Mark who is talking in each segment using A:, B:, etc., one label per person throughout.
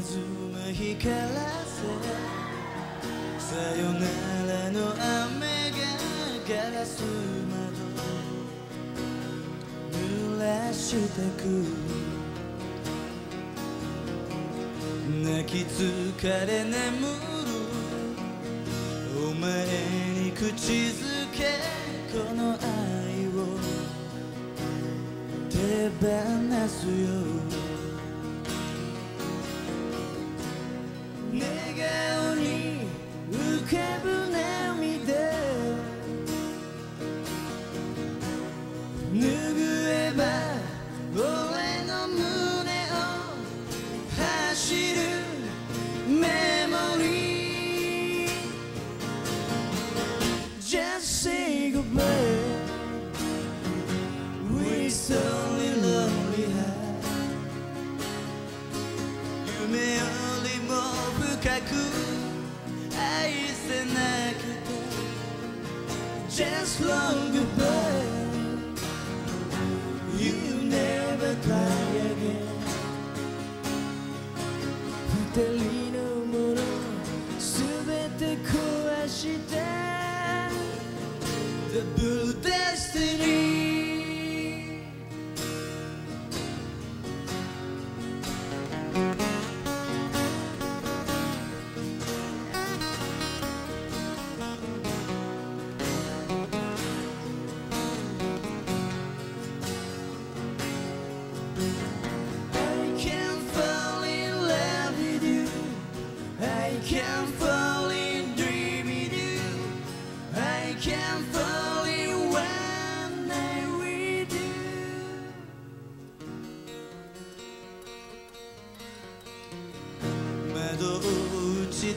A: 光らせさよならの雨がガラス窓濡らしてく。泣き疲れ眠る。お前に口づけこの愛を手放すよ。We so lonely heart 夢よりも深く愛せなくて Just long goodbye You never cry again 二人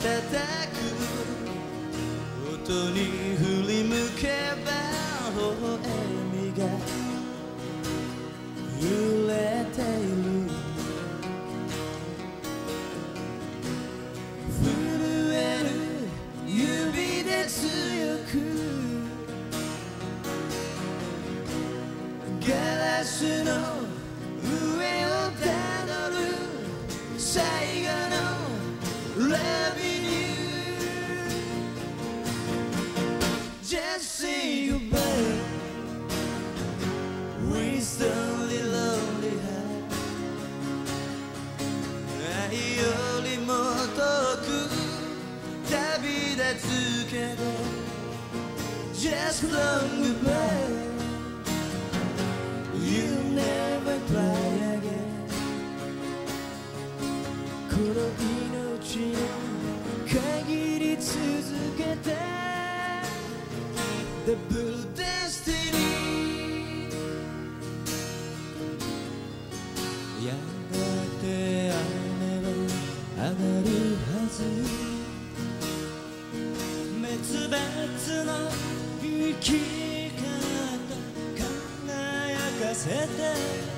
A: 叩く音に振り向けば微笑みが揺れている。震える指で強くガラスのつけど Just long goodbye You never cry again この命の限り続けて The Blue Destiny や別の生き方輝かせて。